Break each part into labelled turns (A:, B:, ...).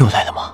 A: 又来了吗？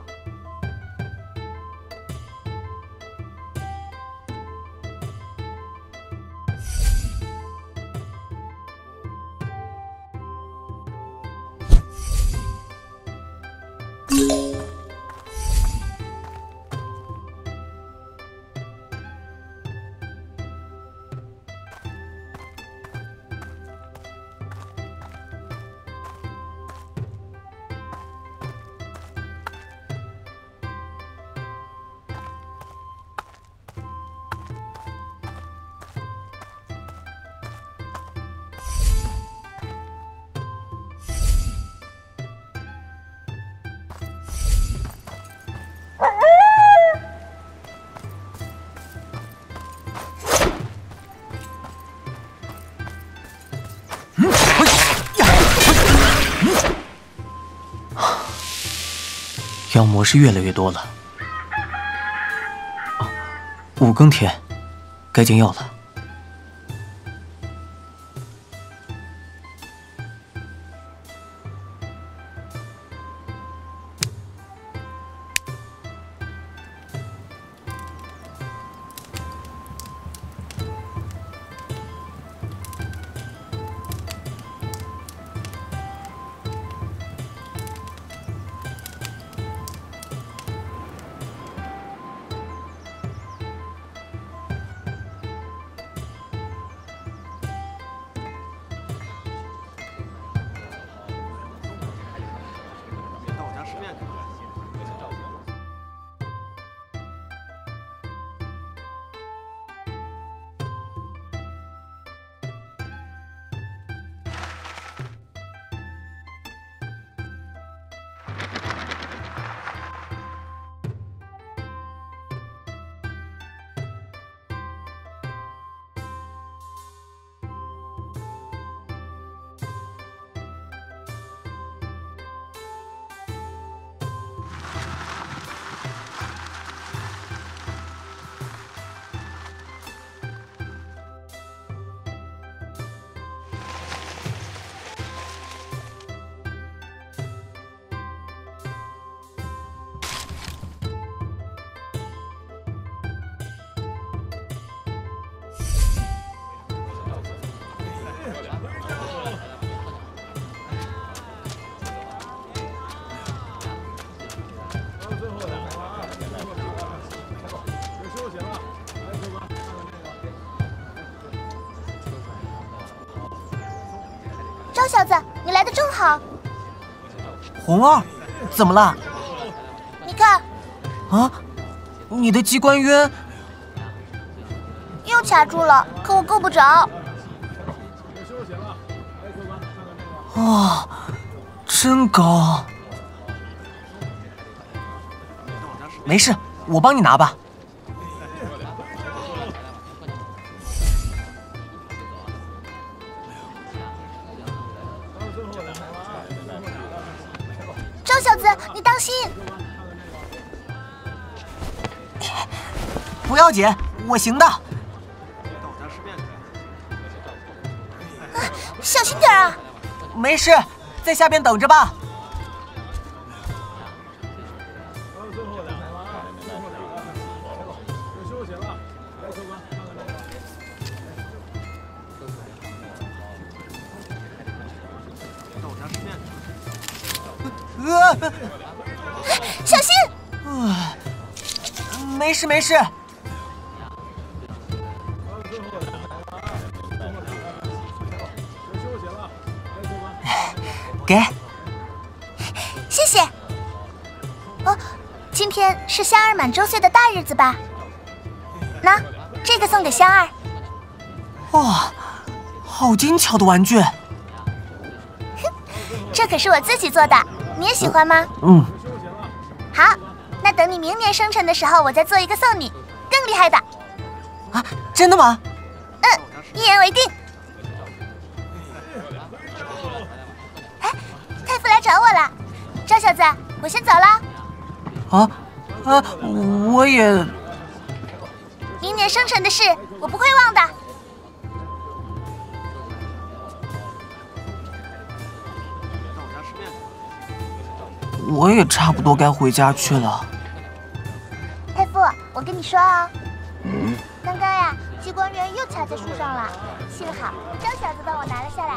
A: 妖魔是越来越多了。哦，五更天，该煎药了。
B: 吃面可以小子，你来的正好。
A: 红二，怎么了？
B: 你看，
A: 啊，你的机关鸢
B: 又卡住了，可我够不着。
A: 哇，真高！没事，我帮你拿吧。不要紧，我行的。
B: 小心点啊！
A: 没事，在下边等着吧。呃，
B: 小心！
A: 呃，没事没事。给，
B: 谢谢。哦，今天是香儿满周岁的大日子吧？那这个送给香儿。
A: 哇，好精巧的玩具！
B: 这可是我自己做的，你也喜欢吗？
A: 嗯，
B: 好，那等你明年生辰的时候，我再做一个送你，更厉害的。
A: 啊，真的吗？
B: 嗯，一言为定。来找我了，赵小子，我先走了。
A: 啊，啊，我也……
B: 明年生辰的事，我不会忘的。
A: 我也差不多该回家去了。
B: 太傅，我跟你说啊，嗯，刚刚呀，机关员又卡在树上了，幸好张小子帮我拿了下来。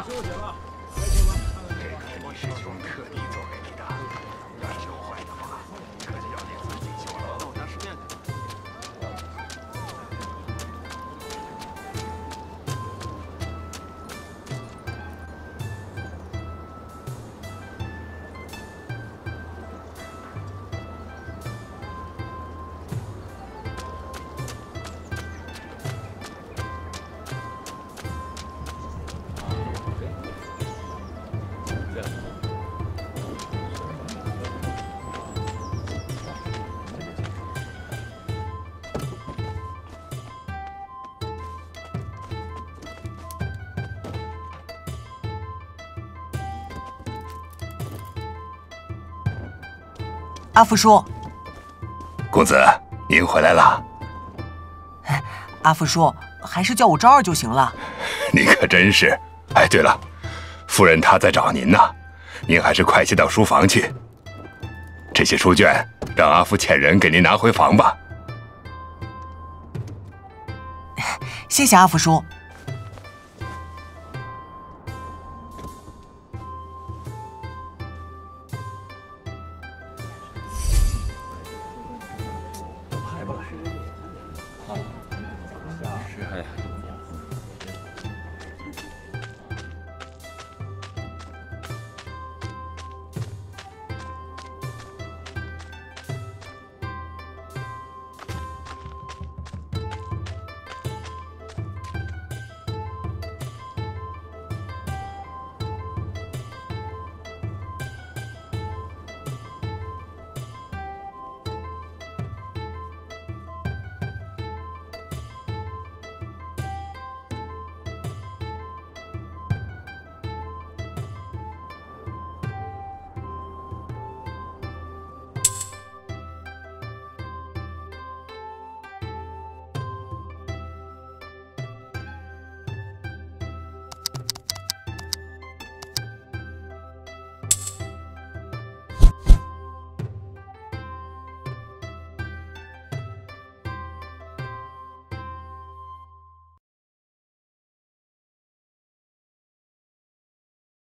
A: 阿福叔，
C: 公子，您回来了。
A: 阿福叔，还是叫我昭儿就行了。
C: 你可真是……哎，对了，夫人她在找您呢，您还是快些到书房去。这些书卷让阿福遣人给您拿回房吧。
A: 谢谢阿福叔。